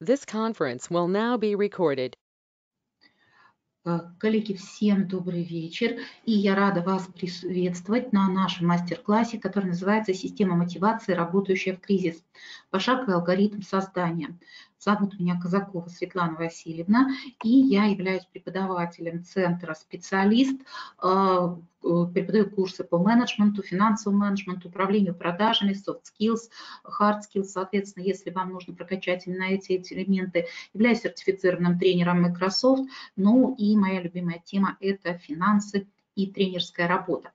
This conference will now be recorded. Э, Коллеги, всем добрый вечер. И я рада вас приветствовать на нашем мастер-классе, который называется «Система мотивации, работающая в кризис. Пошаговый алгоритм создания». Зовут меня Казакова Светлана Васильевна, и я являюсь преподавателем центра специалист, э, э, преподаю курсы по менеджменту, финансовому менеджменту, управлению продажами, soft skills, hard skills, соответственно, если вам нужно прокачать именно эти, эти элементы, являюсь сертифицированным тренером Microsoft, ну и моя любимая тема – это финансы, и тренерская работа.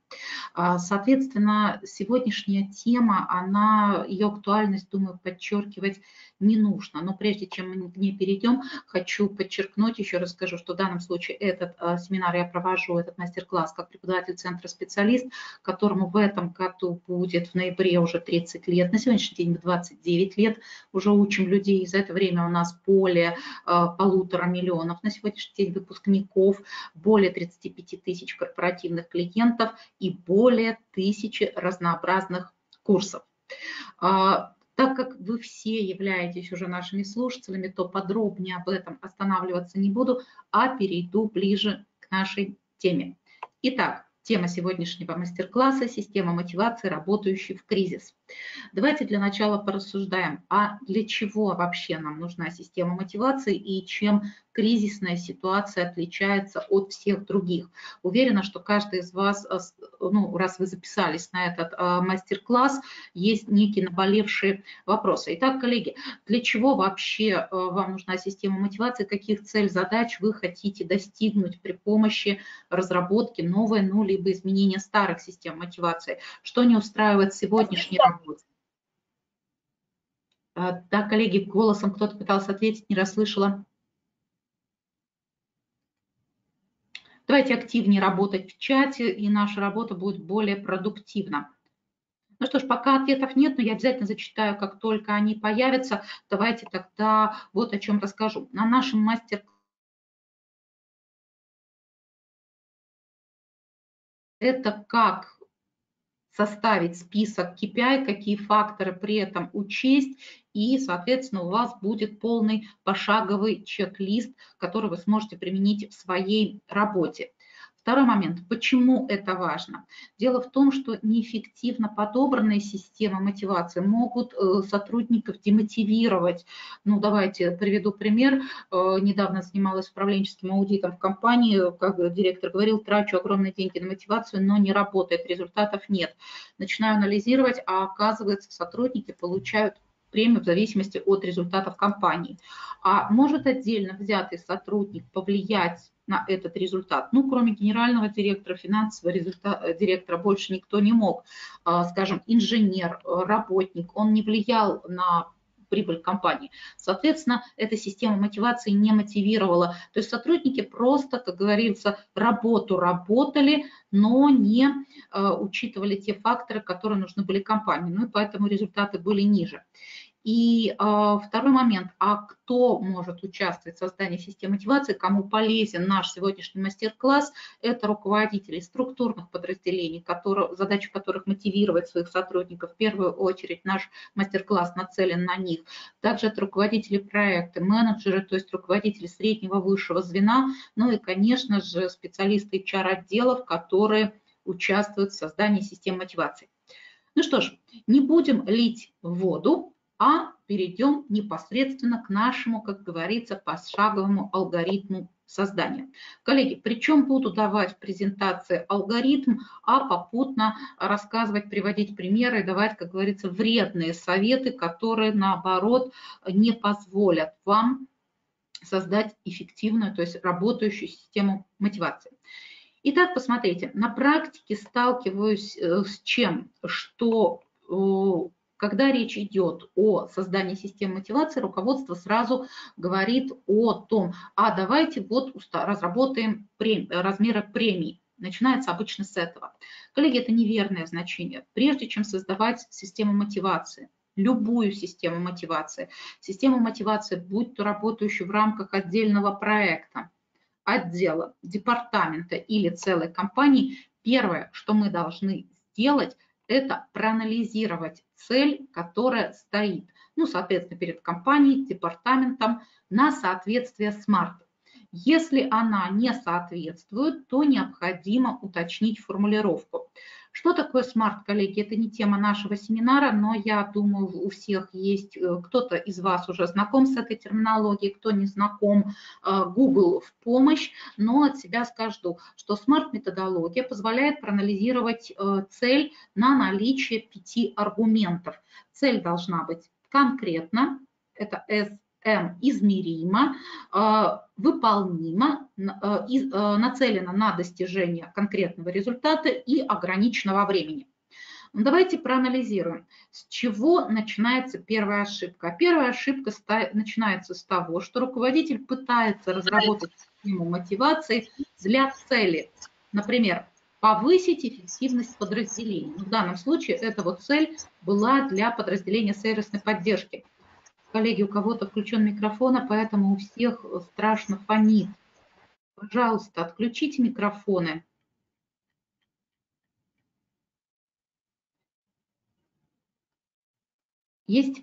А, соответственно, сегодняшняя тема, она, ее актуальность, думаю, подчеркивать не нужно. Но прежде чем мы к ней перейдем, хочу подчеркнуть, еще раз скажу, что в данном случае этот а, семинар я провожу, этот мастер-класс как преподаватель центра специалист, которому в этом году будет в ноябре уже 30 лет, на сегодняшний день 29 лет уже учим людей. За это время у нас более а, полутора миллионов на сегодняшний день выпускников, более 35 тысяч корпоративных корпоративных клиентов и более тысячи разнообразных курсов. Так как вы все являетесь уже нашими слушателями, то подробнее об этом останавливаться не буду, а перейду ближе к нашей теме. Итак, Тема сегодняшнего мастер-класса – система мотивации, работающей в кризис. Давайте для начала порассуждаем, а для чего вообще нам нужна система мотивации и чем кризисная ситуация отличается от всех других. Уверена, что каждый из вас, э, ну, раз вы записались на этот э, мастер-класс, есть некие наболевшие вопросы. Итак, коллеги, для чего вообще э, вам нужна система мотивации, каких целей, задач вы хотите достигнуть при помощи разработки новой, ну, либо изменения старых систем мотивации? Что не устраивает сегодняшней работе? Да, коллеги, голосом кто-то пытался ответить, не расслышала. Давайте активнее работать в чате, и наша работа будет более продуктивна. Ну что ж, пока ответов нет, но я обязательно зачитаю, как только они появятся. Давайте тогда вот о чем расскажу. На нашем мастер это как составить список KPI, какие факторы при этом учесть, и, соответственно, у вас будет полный пошаговый чек-лист, который вы сможете применить в своей работе. Второй момент. Почему это важно? Дело в том, что неэффективно подобранные системы мотивации могут э, сотрудников демотивировать. Ну, давайте приведу пример. Э, недавно занималась управленческим аудитом в компании. Как директор говорил, трачу огромные деньги на мотивацию, но не работает, результатов нет. Начинаю анализировать, а оказывается, сотрудники получают премию в зависимости от результатов компании. А может отдельно взятый сотрудник повлиять на этот результат. Ну, кроме генерального директора, финансового результата, э, директора больше никто не мог. А, скажем, инженер, э, работник, он не влиял на прибыль компании. Соответственно, эта система мотивации не мотивировала. То есть сотрудники просто, как говорится, работу работали, но не э, учитывали те факторы, которые нужны были компании. Ну и поэтому результаты были ниже. И э, второй момент, а кто может участвовать в создании системы мотивации, кому полезен наш сегодняшний мастер-класс, это руководители структурных подразделений, которые, задача которых мотивировать своих сотрудников. В первую очередь наш мастер-класс нацелен на них. Также это руководители проекта, менеджеры, то есть руководители среднего высшего звена, ну и, конечно же, специалисты HR-отделов, которые участвуют в создании системы мотивации. Ну что ж, не будем лить воду, а перейдем непосредственно к нашему, как говорится, пошаговому алгоритму создания. Коллеги, причем буду давать в презентации алгоритм, а попутно рассказывать, приводить примеры, давать, как говорится, вредные советы, которые, наоборот, не позволят вам создать эффективную, то есть работающую систему мотивации. Итак, посмотрите, на практике сталкиваюсь э, с чем? Что э, когда речь идет о создании системы мотивации, руководство сразу говорит о том, а давайте вот разработаем прем, размеры премий. Начинается обычно с этого. Коллеги, это неверное значение. Прежде чем создавать систему мотивации, любую систему мотивации, систему мотивации, будь то работающую в рамках отдельного проекта, отдела, департамента или целой компании, первое, что мы должны сделать – это проанализировать цель, которая стоит. ну, соответственно, перед компанией, департаментом на соответствие SMART. Если она не соответствует, то необходимо уточнить формулировку. Что такое смарт, коллеги? Это не тема нашего семинара, но я думаю, у всех есть, э, кто-то из вас уже знаком с этой терминологией, кто не знаком, э, Google в помощь, но от себя скажу, что смарт-методология позволяет проанализировать э, цель на наличие пяти аргументов. Цель должна быть конкретна, это S М измеримо, а, выполнимо, а, а, нацелено на достижение конкретного результата и ограничено во времени. Ну, давайте проанализируем, с чего начинается первая ошибка. Первая ошибка начинается с того, что руководитель пытается разработать систему мотивации для цели. Например, повысить эффективность подразделения. Ну, в данном случае эта вот цель была для подразделения сервисной поддержки. Коллеги, у кого-то включен микрофон, а поэтому у всех страшно фонит. Пожалуйста, отключите микрофоны. Есть?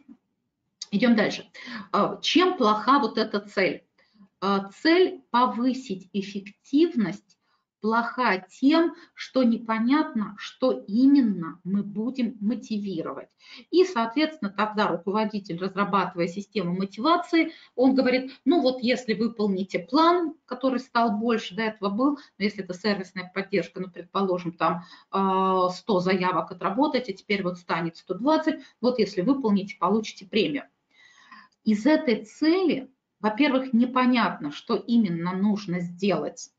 Идем дальше. А, чем плоха вот эта цель? А, цель повысить эффективность плоха тем, что непонятно, что именно мы будем мотивировать. И, соответственно, тогда руководитель, разрабатывая систему мотивации, он говорит, ну вот если выполните план, который стал больше, до этого был, но если это сервисная поддержка, ну, предположим, там 100 а, заявок отработать, а теперь вот станет 120, вот если выполните, получите премию. Из этой цели, во-первых, непонятно, что именно нужно сделать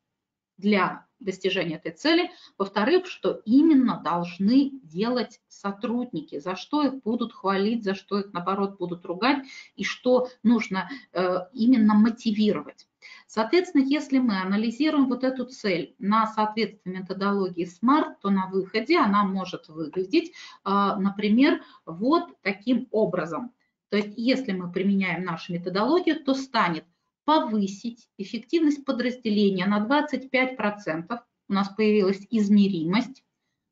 для достижения этой цели. Во-вторых, что именно должны делать сотрудники, за что их будут хвалить, за что их, наоборот, будут ругать, и что нужно э, именно мотивировать. Соответственно, если мы анализируем вот эту цель на соответствие методологии SMART, то на выходе она может выглядеть, э, например, вот таким образом. То есть если мы применяем нашу методологию, то станет повысить эффективность подразделения на 25%, у нас появилась измеримость,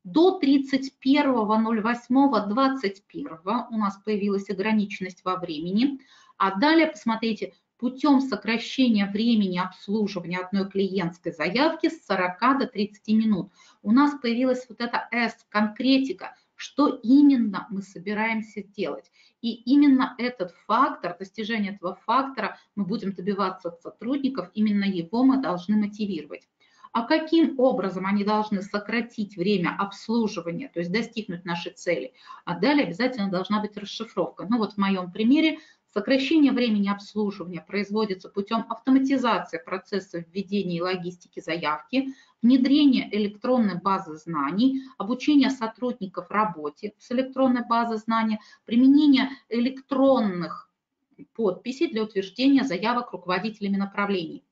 до 31.08.21 у нас появилась ограниченность во времени, а далее, посмотрите, путем сокращения времени обслуживания одной клиентской заявки с 40 до 30 минут. У нас появилась вот эта S-конкретика, что именно мы собираемся делать. И именно этот фактор, достижение этого фактора мы будем добиваться от сотрудников, именно его мы должны мотивировать. А каким образом они должны сократить время обслуживания, то есть достигнуть нашей цели? А далее обязательно должна быть расшифровка. Ну вот в моем примере Сокращение времени обслуживания производится путем автоматизации процесса введения и логистики заявки, внедрения электронной базы знаний, обучения сотрудников работе с электронной базой знаний, применения электронных подписей для утверждения заявок руководителями направлений.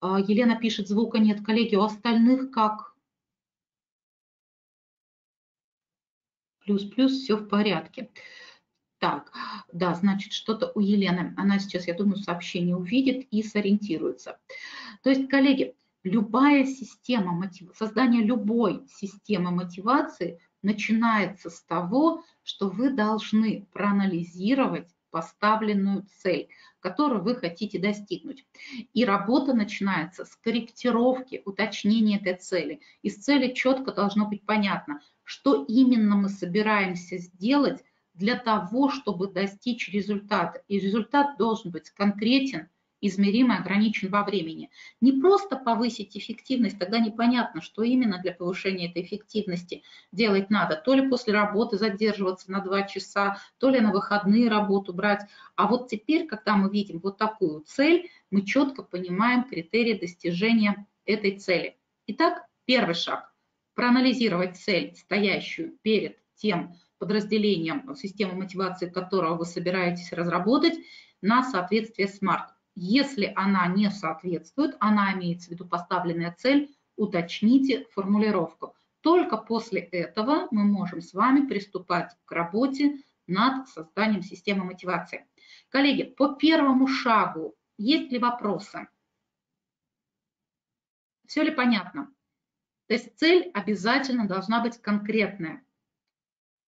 А, Елена пишет, звука нет. Коллеги, у остальных как? Плюс-плюс, все в порядке. Так, да, значит, что-то у Елены. Она сейчас, я думаю, сообщение увидит и сориентируется. То есть, коллеги, любая система, мотив... создание любой системы мотивации начинается с того, что вы должны проанализировать поставленную цель, которую вы хотите достигнуть. И работа начинается с корректировки, уточнения этой цели. Из цели четко должно быть понятно, что именно мы собираемся сделать для того, чтобы достичь результата. И результат должен быть конкретен, измеримый, ограничен во времени. Не просто повысить эффективность, тогда непонятно, что именно для повышения этой эффективности делать надо. То ли после работы задерживаться на 2 часа, то ли на выходные работу брать. А вот теперь, когда мы видим вот такую цель, мы четко понимаем критерии достижения этой цели. Итак, первый шаг – проанализировать цель, стоящую перед тем, подразделением, систему мотивации которого вы собираетесь разработать, на соответствие SMART. Если она не соответствует, она имеется в виду поставленная цель, уточните формулировку. Только после этого мы можем с вами приступать к работе над созданием системы мотивации. Коллеги, по первому шагу есть ли вопросы? Все ли понятно? То есть цель обязательно должна быть конкретная.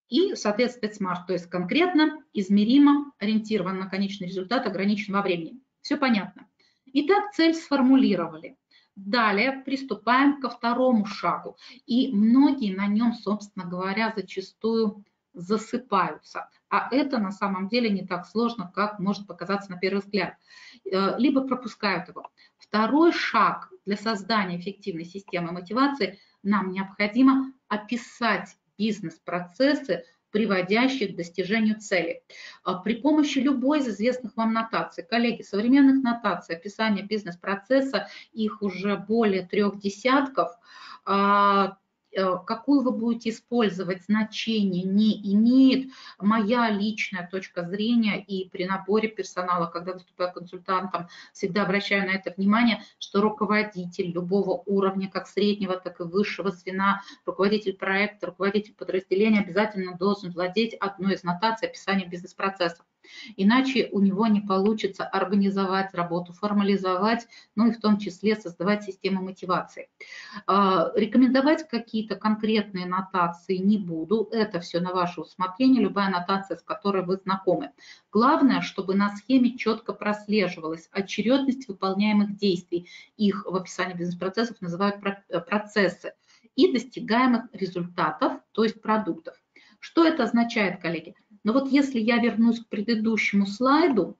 И, соответственно, смарт, то есть конкретно, измеримо, ориентирован на конечный результат, ограничен во времени. Все понятно. Итак, цель сформулировали. Далее приступаем ко второму шагу. И многие на нем, собственно говоря, зачастую засыпаются. А это на самом деле не так сложно, как может показаться на первый взгляд. Э, либо пропускают его. Второй шаг для создания эффективной системы мотивации нам необходимо описать бизнес-процессы, приводящие к достижению цели. А при помощи любой из известных вам нотаций, коллеги, современных нотаций, описания бизнес-процесса, их уже более трех десятков, а, какую вы будете использовать, значение не имеет. Моя личная точка зрения и при наборе персонала, когда выступаю консультантом, всегда обращаю на это внимание, что руководитель любого уровня, как среднего, так и высшего звена, руководитель проекта, руководитель подразделения обязательно должен владеть одной из нотаций описания бизнес-процессов. Иначе у него не получится организовать работу, формализовать, ну и в том числе создавать систему мотивации. А, рекомендовать какие-то конкретные нотации не буду, это все на ваше усмотрение, любая нотация, с которой вы знакомы. Главное, чтобы на схеме четко прослеживалась очередность выполняемых действий. Их в описании бизнес-процессов называют э, процессы и достигаемых результатов, то есть продуктов. Что это означает, коллеги? Но вот если я вернусь к предыдущему слайду,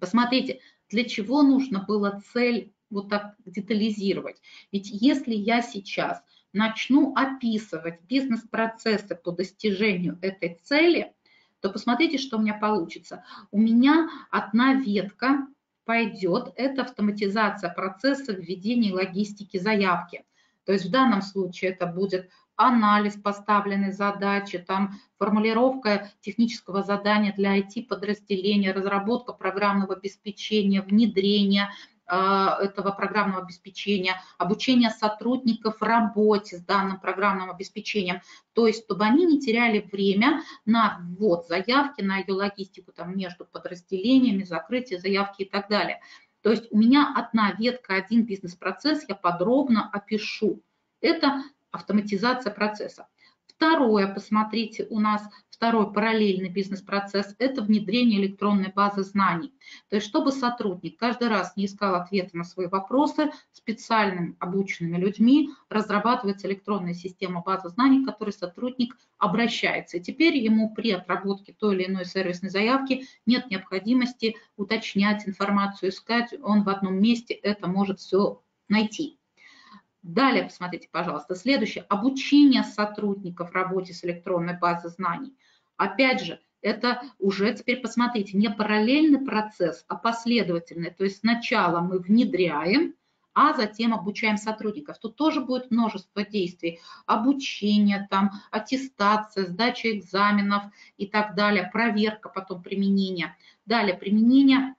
посмотрите, для чего нужно было цель вот так детализировать. Ведь если я сейчас начну описывать бизнес-процессы по достижению этой цели, то посмотрите, что у меня получится. У меня одна ветка пойдет, это автоматизация процесса введения логистики заявки. То есть в данном случае это будет анализ поставленной задачи, там формулировка технического задания для IT-подразделения, разработка программного обеспечения, внедрение а, этого программного обеспечения, обучение сотрудников работе с данным программным обеспечением, то есть чтобы они не теряли время на ввод заявки, на ее логистику там, между подразделениями, закрытие заявки и так далее. То есть у меня одна ветка, один бизнес-процесс, я подробно опишу. Это автоматизация процесса. Второе, посмотрите, у нас второй параллельный бизнес-процесс – это внедрение электронной базы знаний. То есть чтобы сотрудник каждый раз не искал ответы на свои вопросы, специальными обученными людьми разрабатывается электронная система базы знаний, к которой сотрудник обращается. И теперь ему при отработке той или иной сервисной заявки нет необходимости уточнять информацию, искать, он в одном месте это может все найти. Далее, посмотрите, пожалуйста, следующее. Обучение сотрудников работе с электронной базой знаний. Опять же, это уже теперь посмотрите, не параллельный процесс, а последовательный. То есть сначала мы внедряем, а затем обучаем сотрудников. Тут тоже будет множество действий. Обучение, там, аттестация, сдача экзаменов и так далее, проверка, потом применение. Далее применение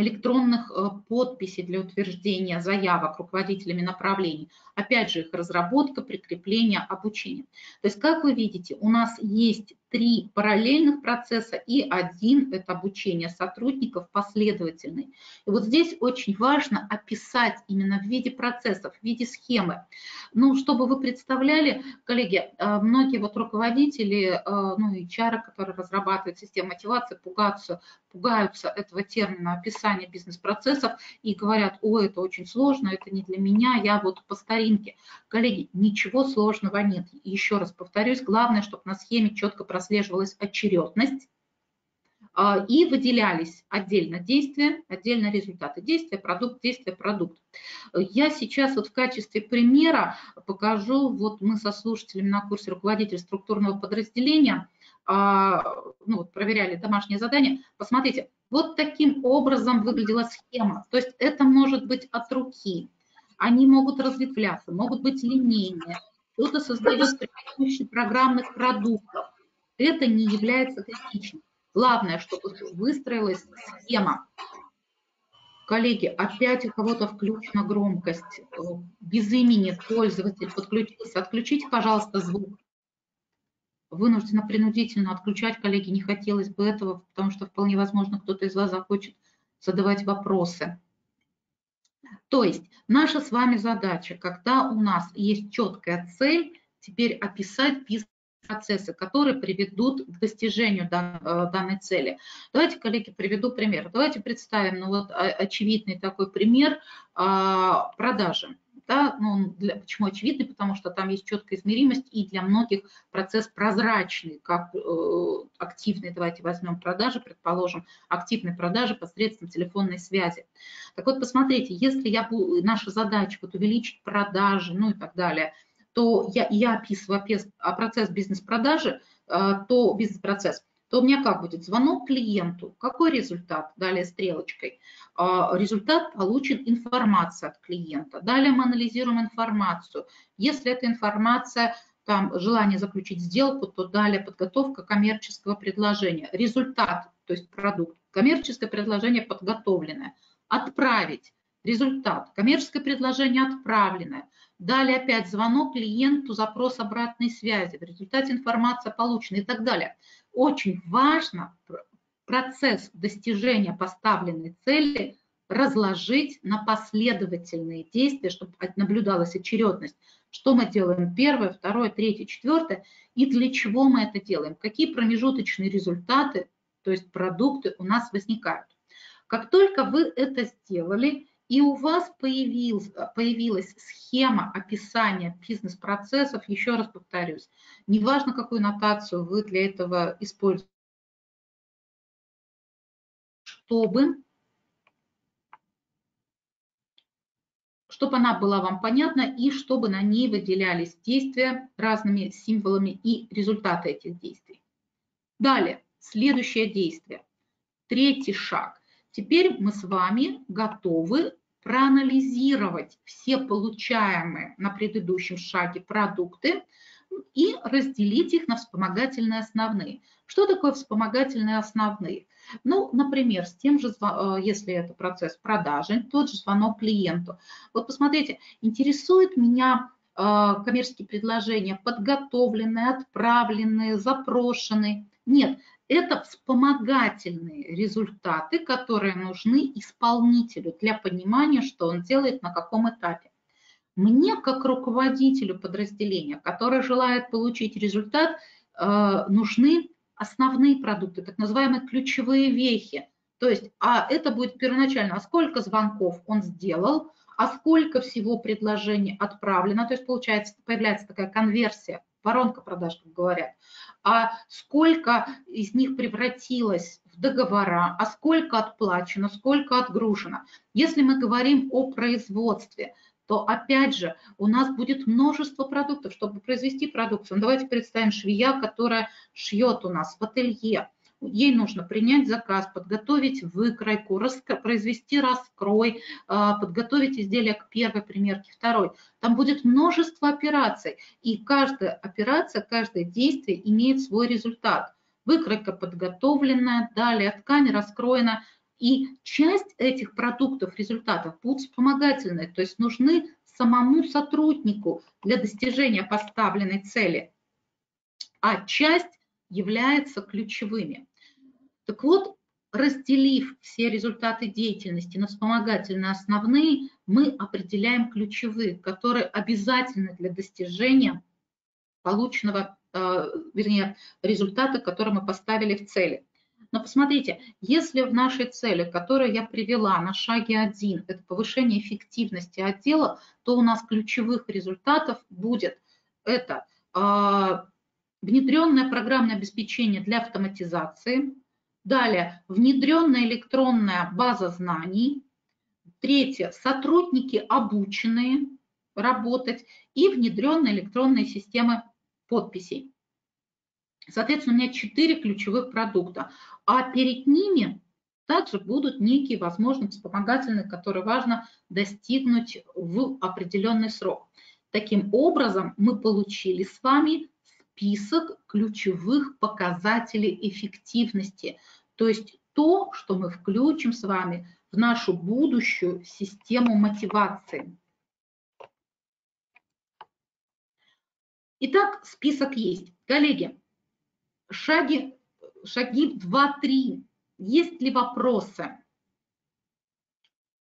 электронных э, подписей для утверждения заявок руководителями направлений. Опять же, их разработка, прикрепление, обучение. То есть, как вы видите, у нас есть три параллельных процесса и один – это обучение сотрудников последовательный. И вот здесь очень важно описать именно в виде процессов, в виде схемы. Ну, чтобы вы представляли, коллеги, э, многие вот руководители, э, ну, HR, которые разрабатывают систему мотивации, пугаются, пугаются этого термина описания бизнес-процессов и говорят, о, это очень сложно, это не для меня, я вот по старинке. Коллеги, ничего сложного нет. Еще раз повторюсь, главное, чтобы на схеме четко прослеживалась очередность а, и выделялись отдельно действия, отдельно результаты. Действия, продукт, действия, продукт. Я сейчас вот в качестве примера покажу, вот мы со слушателями на курсе руководитель структурного подразделения а, ну, вот проверяли домашнее задание. Посмотрите, вот таким образом выглядела схема. То есть это может быть от руки. Они могут разветвляться, могут быть линейные. Кто-то создает при помощи программных продуктов это не является критичным. Главное, чтобы выстроилась схема. Коллеги, опять у кого-то включена громкость. Без имени пользователь подключился. Отключите, пожалуйста, звук. Вынуждена принудительно отключать, коллеги, не хотелось бы этого, потому что вполне возможно кто-то из вас захочет задавать вопросы. То есть наша с вами задача, когда у нас есть четкая цель, теперь описать бизнес бизнес-процессы, которые приведут к достижению дан, э, данной цели. Давайте, коллеги, приведу пример. Давайте представим, ну вот очевидный такой пример а, продажи. Да, ну, для, почему очевидный? Потому что там есть четкая измеримость, и для многих процесс прозрачный, как э, активный, давайте возьмем продажи, предположим, активной продажи посредством телефонной связи. Так вот, посмотрите, если я, наша задача вот увеличить продажи, ну и так далее, то я, я описываю а процесс бизнес-продажи, э, то бизнес-процесс, то у меня как будет? Звонок клиенту. Какой результат? Далее стрелочкой. А, результат получен информация от клиента. Далее мы анализируем информацию. Если эта информация, там желание заключить сделку, то далее подготовка коммерческого предложения. Результат, то есть продукт. Коммерческое предложение подготовленное. Отправить. Результат. Коммерческое предложение отправленное. Далее опять звонок клиенту, запрос обратной связи. В результате информация получена и так далее очень важно процесс достижения поставленной цели разложить на последовательные действия, чтобы наблюдалась очередность. Что мы делаем первое, второе, третье, четвертое, и для чего мы это делаем, какие промежуточные результаты, то есть продукты у нас возникают. Как только вы это сделали, и у вас появилась, появилась схема описания бизнес-процессов, еще раз повторюсь, неважно, какую нотацию вы для этого используете, чтобы, чтобы она была вам понятна и чтобы на ней выделялись действия разными символами и результаты этих действий. Далее, следующее действие. Третий шаг. Теперь мы с вами готовы проанализировать все получаемые на предыдущем шаге продукты и разделить их на вспомогательные основные. Что такое вспомогательные основные? Ну, например, с тем же, э, если это процесс продажи, тот же звонок клиенту. Вот посмотрите, интересует меня э, коммерческие предложения, подготовленные, отправленные, запрошенные. Нет, это вспомогательные результаты, которые нужны исполнителю для понимания, что он делает на каком этапе. Мне, как руководителю подразделения, который желает получить результат, э, нужны основные продукты, так называемые ключевые вехи. То есть, а это будет первоначально, а сколько звонков он сделал, а сколько всего предложений отправлено, то есть получается, появляется такая конверсия, воронка продаж, как говорят а сколько из них превратилось в договора, а сколько отплачено, сколько отгружено. Если мы говорим о производстве, то опять же у нас будет множество продуктов, чтобы произвести продукцию. Ну, давайте представим швея, которая шьет у нас в ателье ей нужно принять заказ, подготовить выкройку, произвести раскрой, а, подготовить изделие к первой примерке, второй. Там будет множество операций, и каждая операция, каждое действие имеет свой результат. Выкройка подготовленная, далее ткань раскроена, и часть этих продуктов, результатов будут вспомогательные, то есть нужны самому сотруднику для достижения поставленной цели, а часть являются ключевыми. Так вот, разделив все результаты деятельности на вспомогательные основные, мы определяем ключевые, которые обязательны для достижения полученного, э, вернее, результата, который мы поставили в цели. Но посмотрите, если в нашей цели, которую я привела на шаге 1, это повышение эффективности отдела, то у нас ключевых результатов будет это э, внедренное программное обеспечение для автоматизации, Далее, внедренная электронная база знаний. Третье, сотрудники обученные работать и внедренные электронные системы подписей. Соответственно, у меня четыре ключевых продукта, а перед ними также будут некие, возможно, вспомогательные, которые важно достигнуть в определенный срок. Таким образом, мы получили с вами список ключевых показателей эффективности – то есть то, что мы включим с вами в нашу будущую систему мотивации. Итак, список есть. Коллеги, шаги, шаги 2-3. Есть ли вопросы?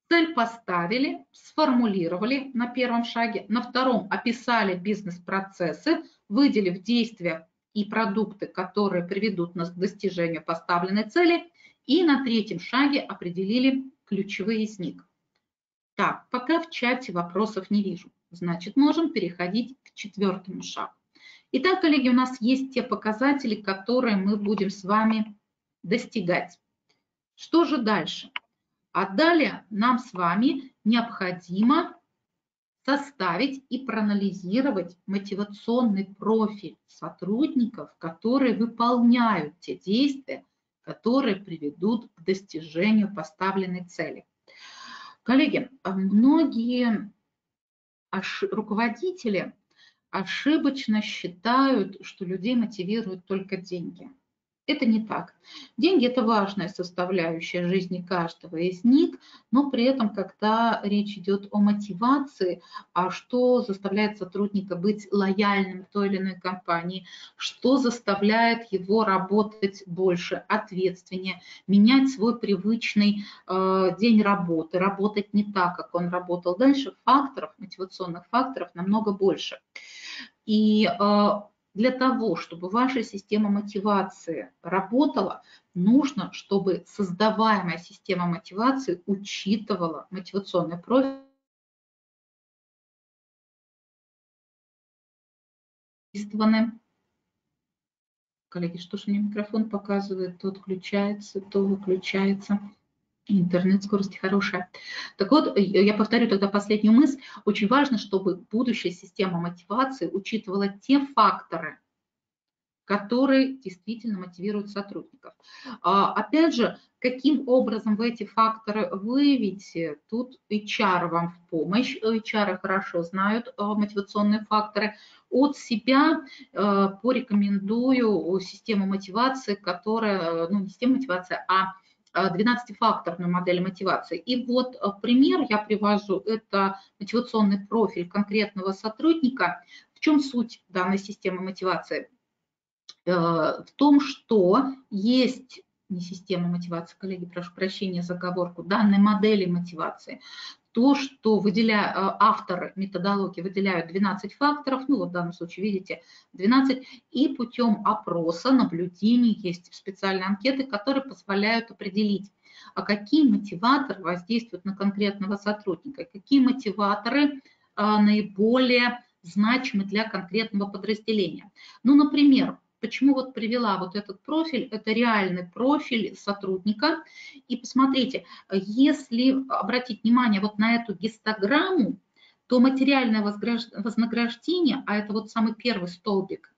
Цель поставили, сформулировали на первом шаге, на втором описали бизнес-процессы, выделив действия и продукты, которые приведут нас к достижению поставленной цели. И на третьем шаге определили ключевые них. Так, пока в чате вопросов не вижу. Значит, можем переходить к четвертому шагу. Итак, коллеги, у нас есть те показатели, которые мы будем с вами достигать. Что же дальше? А далее нам с вами необходимо составить и проанализировать мотивационный профиль сотрудников, которые выполняют те действия, которые приведут к достижению поставленной цели. Коллеги, многие руководители ошибочно считают, что людей мотивируют только деньги. Это не так. Деньги – это важная составляющая жизни каждого из них, но при этом, когда речь идет о мотивации, а что заставляет сотрудника быть лояльным в той или иной компании, что заставляет его работать больше, ответственнее, менять свой привычный э, день работы, работать не так, как он работал дальше, факторов, мотивационных факторов намного больше. И э, для того, чтобы ваша система мотивации работала, нужно, чтобы создаваемая система мотивации учитывала мотивационный профиль. Коллеги, что же мне микрофон показывает? То отключается, то выключается. Интернет скорости хорошая. Так вот, я повторю тогда последнюю мысль. Очень важно, чтобы будущая система мотивации учитывала те факторы, которые действительно мотивируют сотрудников. А, опять же, каким образом вы эти факторы выявите, тут HR вам в помощь, HR хорошо знают а, мотивационные факторы. От себя а, порекомендую систему мотивации, которая, ну не система мотивации, а 12-факторную модель мотивации. И вот э, пример я привожу, это мотивационный профиль конкретного сотрудника. В чем суть данной системы мотивации? Э, в том, что есть не система мотивации, коллеги, прошу прощения за оговорку, данной модели мотивации то, что выделя... Э, авторы методологии выделяют 12 факторов, ну вот в данном случае видите 12, и путем опроса, наблюдений есть специальные анкеты, которые позволяют определить, а какие мотиваторы воздействуют на конкретного сотрудника, какие мотиваторы э, наиболее значимы для конкретного подразделения. Ну, например, Почему вот привела вот этот профиль? Это реальный профиль сотрудника. И посмотрите, если обратить внимание вот на эту гистограмму, то материальное вознаграждение, а это вот самый первый столбик,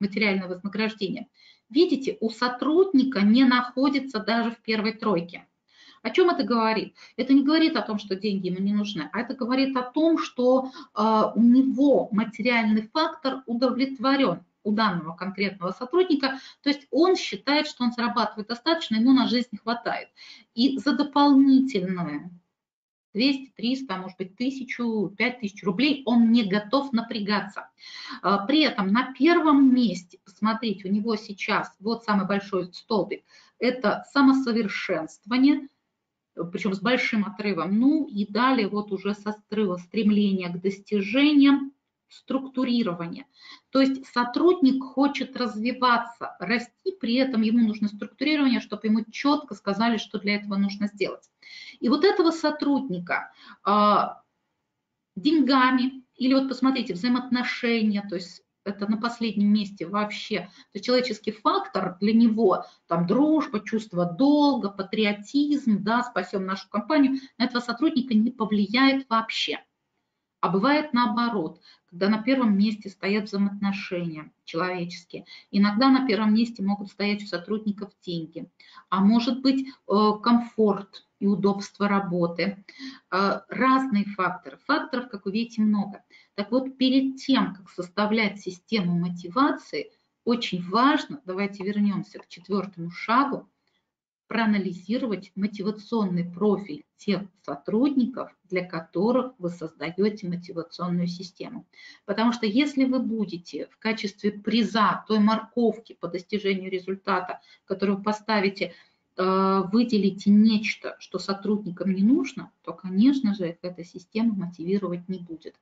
материальное вознаграждение, видите, у сотрудника не находится даже в первой тройке. О чем это говорит? Это не говорит о том, что деньги ему не нужны, а это говорит о том, что э, у него материальный фактор удовлетворен у данного конкретного сотрудника, то есть он считает, что он зарабатывает достаточно, ему на жизнь хватает. И за дополнительные 200, 300, может быть, 1000, 5000 рублей он не готов напрягаться. А, при этом на первом месте, посмотрите, у него сейчас вот самый большой столбик, это самосовершенствование, причем с большим отрывом. Ну и далее вот уже со стрела стремление к достижениям, структурирование. То есть сотрудник хочет развиваться, расти, при этом ему нужно структурирование, чтобы ему четко сказали, что для этого нужно сделать. И вот этого сотрудника э, деньгами, или вот посмотрите, взаимоотношения, то есть это на последнем месте вообще. То есть человеческий фактор для него, там дружба, чувство долга, патриотизм, да, спасем нашу компанию, на этого сотрудника не повлияет вообще. А бывает наоборот, когда на первом месте стоят взаимоотношения человеческие. Иногда на первом месте могут стоять у сотрудников деньги, а может быть э, комфорт и удобство работы. Э, разные факторы. Факторов, как вы видите, много. Так вот, перед тем, как составлять систему мотивации, очень важно, давайте вернемся к четвертому шагу, проанализировать мотивационный профиль тех сотрудников, для которых вы создаете мотивационную систему. Потому что если вы будете в качестве приза той морковки по достижению результата, которую вы поставите, э, выделите нечто, что сотрудникам не нужно, то, конечно же, эта система мотивировать не будет.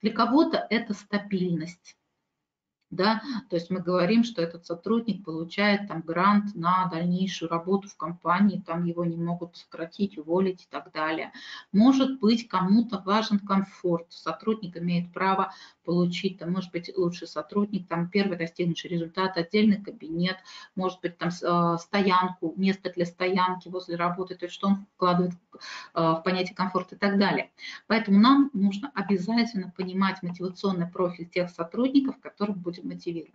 Для кого-то это стабильность, да, то есть мы говорим, что этот сотрудник получает там грант на дальнейшую работу в компании, там его не могут сократить, уволить и так далее. Может быть, кому-то важен комфорт, сотрудник имеет право получить, там, может быть, лучший сотрудник, там, первый достигнувший результат, отдельный кабинет, может быть, там, э, стоянку, место для стоянки возле работы, то есть что он вкладывает э, в понятие комфорт и так далее. Поэтому нам нужно обязательно понимать мотивационный профиль тех сотрудников, которых будем мотивировать.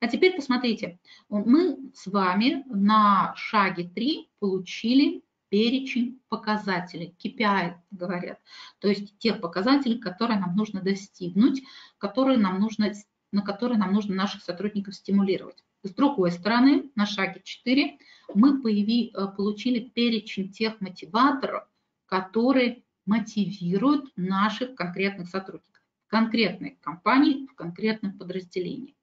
А теперь посмотрите, мы с вами на шаге 3 получили перечень показателей, KPI говорят, то есть тех показателей, которые нам нужно достигнуть, которые нам нужно, на которые нам нужно наших сотрудников стимулировать. С другой стороны, на шаге 4 мы появи, э, получили перечень тех мотиваторов, которые мотивируют наших конкретных сотрудников конкретной компании, в конкретном подразделении.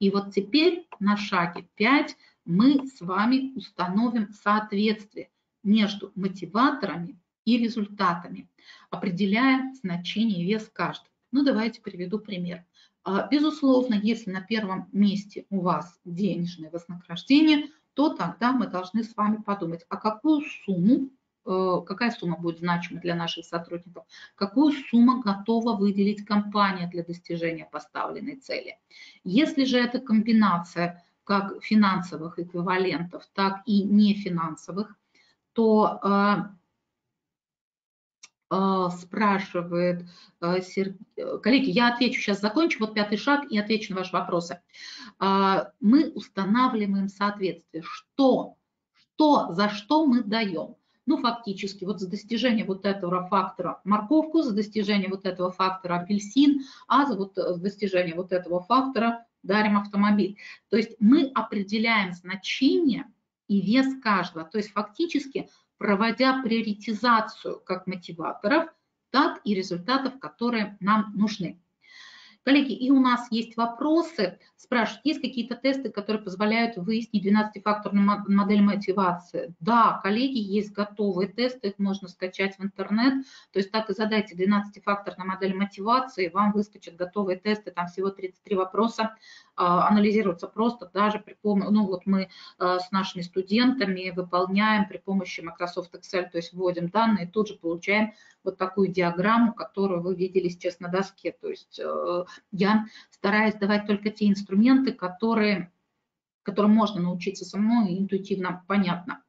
И вот теперь на шаге 5 мы с вами установим соответствие между мотиваторами и результатами, определяя значение и вес каждого. Ну, давайте приведу пример. А, безусловно, если на первом месте у вас денежное вознаграждение, то тогда мы должны с вами подумать, а какую сумму, э, какая сумма будет значима для наших сотрудников, какую сумму готова выделить компания для достижения поставленной цели. Если же это комбинация как финансовых эквивалентов, так и нефинансовых то а, а, спрашивает а, Сергей. Коллеги, я отвечу, сейчас закончу, вот пятый шаг и отвечу на ваши вопросы. Мы устанавливаем соответствие. Что? Что, за что мы даем? Ну, фактически, вот за достижение вот этого фактора морковку, за достижение вот этого фактора апельсин, а за вот за достижение вот этого фактора дарим автомобиль. То есть мы определяем значение – и вес каждого. То есть фактически проводя приоритизацию как мотиваторов, так и результатов, которые нам нужны. Коллеги, и у нас есть вопросы. Спрашивают, есть какие-то тесты, которые позволяют выяснить 12-факторную модель мотивации? Да, коллеги, есть готовые тесты, их можно скачать в интернет. То есть так и задайте 12-факторную модель мотивации, вам выскочат готовые тесты, там всего 33 вопроса, а, анализируются просто даже при помощи, ну вот мы а, с нашими студентами выполняем при помощи Microsoft Excel, то есть вводим данные, тут же получаем вот такую диаграмму, которую вы видели сейчас на доске. То есть э, я стараюсь давать только те инструменты, которые, которым можно научиться самому и интуитивно понятно.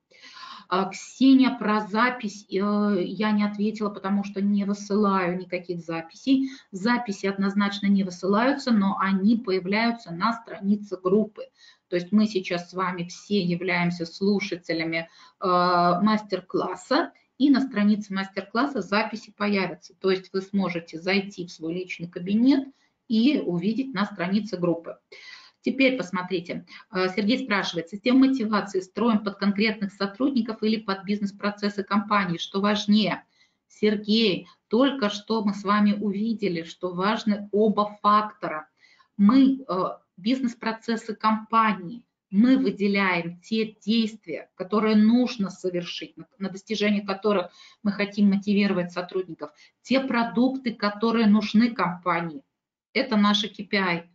А, Ксения, про запись э, я не ответила, потому что не высылаю никаких записей. Записи однозначно не высылаются, но они появляются на странице группы. То есть мы сейчас с вами все являемся слушателями э, мастер-класса, и на странице мастер-класса записи появятся. То есть вы сможете зайти в свой личный кабинет и увидеть на странице группы. Теперь посмотрите, э, Сергей спрашивает, систему мотивации строим под конкретных сотрудников или под бизнес-процессы компании, что важнее? Сергей, только что мы с вами увидели, что важны оба фактора. Мы э, бизнес-процессы компании, мы выделяем те действия, которые нужно совершить, на достижение которых мы хотим мотивировать сотрудников, те продукты, которые нужны компании. Это наши KPI.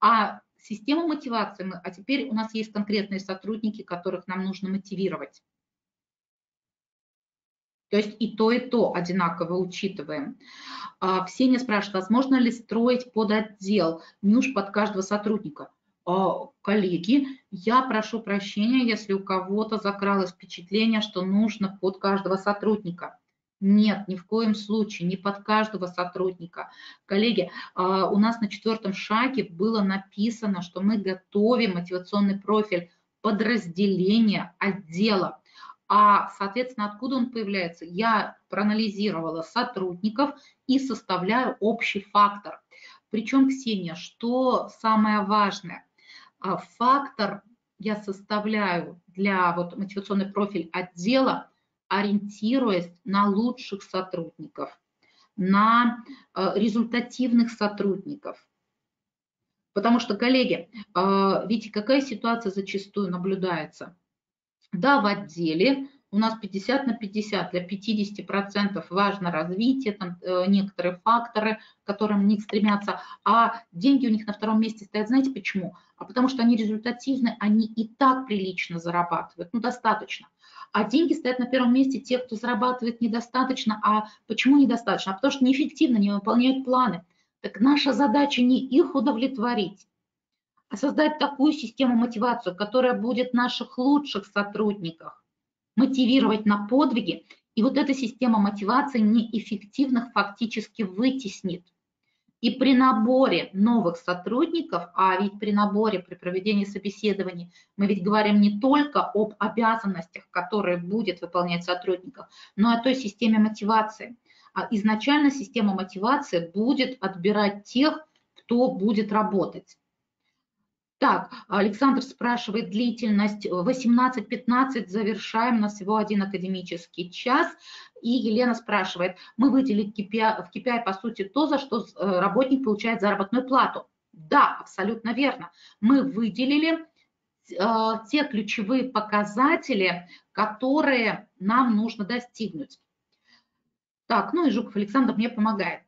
А система мотивации, мы, а теперь у нас есть конкретные сотрудники, которых нам нужно мотивировать. То есть и то, и то одинаково учитываем. А, Ксения спрашивает, возможно ли строить под отдел, уж под каждого сотрудника. А, коллеги, я прошу прощения, если у кого-то закралось впечатление, что нужно под каждого сотрудника. Нет, ни в коем случае, не под каждого сотрудника. Коллеги, а, у нас на четвертом шаге было написано, что мы готовим мотивационный профиль подразделения, отдела. А, соответственно, откуда он появляется? Я проанализировала сотрудников и составляю общий фактор. Причем, Ксения, что самое важное? А, фактор я составляю для вот мотивационный профиль отдела ориентируясь на лучших сотрудников, на э, результативных сотрудников. Потому что, коллеги, э, видите, какая ситуация зачастую наблюдается? Да, в отделе у нас 50 на 50, для 50% важно развитие, там э, некоторые факторы, к которым они стремятся, а деньги у них на втором месте стоят. Знаете почему? А потому что они результативны, они и так прилично зарабатывают, ну достаточно. А деньги стоят на первом месте те, кто зарабатывает недостаточно. А почему недостаточно? А потому что неэффективно, не выполняют планы. Так наша задача не их удовлетворить, а создать такую систему мотивации, которая будет наших лучших сотрудников мотивировать на подвиги, и вот эта система мотивации неэффективных фактически вытеснит. И при наборе новых сотрудников, а ведь при наборе, при проведении собеседований, мы ведь говорим не только об обязанностях, которые будет выполнять сотрудников, но и о той системе мотивации. А изначально система мотивации будет отбирать тех, кто будет работать. Так, Александр спрашивает длительность 18-15, завершаем, на всего один академический час. И Елена спрашивает, мы выделили в KPI, по сути то, за что э, работник получает заработную плату. Да, абсолютно верно. Мы выделили э, те ключевые показатели, которые нам нужно достигнуть. Так, ну и Жуков Александр мне помогает.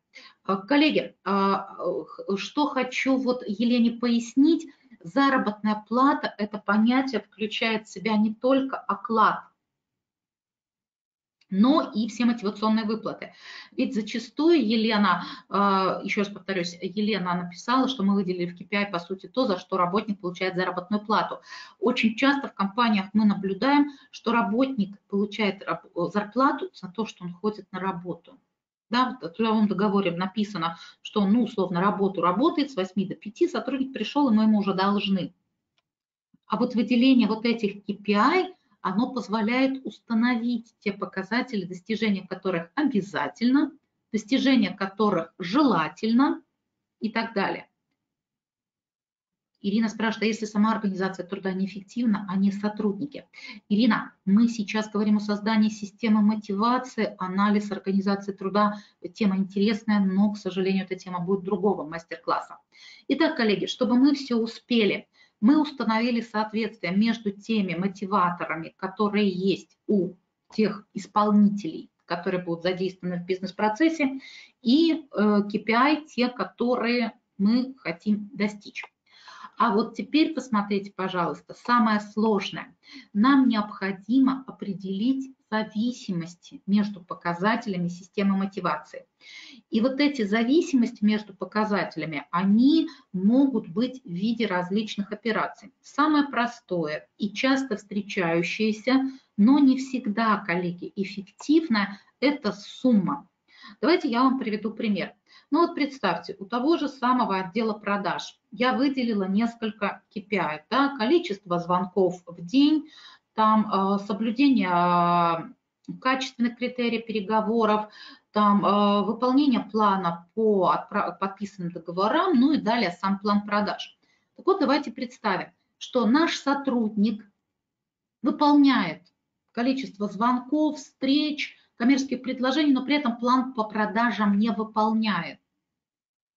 Э, коллеги, что хочу вот Елене пояснить, заработная плата – это понятие включает в себя не только оклад, но и все мотивационные выплаты. Ведь зачастую Елена, а, еще раз повторюсь, Елена написала, что мы выделили в KPI, по сути, то, за что работник получает заработную плату. Очень часто в компаниях мы наблюдаем, что работник получает зарплату за то, что он ходит на работу. Да, в трудовом договоре написано, что ну, условно, работу работает с 8 до 5, сотрудник пришел, и мы ему уже должны. А вот выделение вот этих KPI, оно позволяет установить те показатели, достижения которых обязательно, достижения которых желательно и так далее. Ирина спрашивает, а если сама организация труда неэффективна, а не сотрудники? Ирина, мы сейчас говорим о создании системы мотивации, анализ организации труда. Тема интересная, но, к сожалению, эта тема будет другого мастер-класса. Итак, коллеги, чтобы мы все успели, мы установили соответствие между теми мотиваторами, которые есть у тех исполнителей, которые будут задействованы в бизнес-процессе, и KPI, э, те, которые мы хотим достичь. А вот теперь посмотрите, пожалуйста, самое сложное. Нам необходимо определить зависимости между показателями системы мотивации. И вот эти зависимости между показателями, они могут быть в виде различных операций. Самое простое и часто встречающееся, но не всегда, коллеги, эффективное – это сумма. Давайте я вам приведу пример. Ну вот представьте, у того же самого отдела продаж я выделила несколько KPI, да, количество звонков в день, там э, соблюдение э, качественных критериев переговоров, там э, выполнение плана по подписанным договорам, ну и далее сам план продаж. Так вот, давайте представим, что наш сотрудник выполняет количество звонков, встреч, коммерческих предложений, но при этом план по продажам не выполняет.